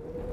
Ah!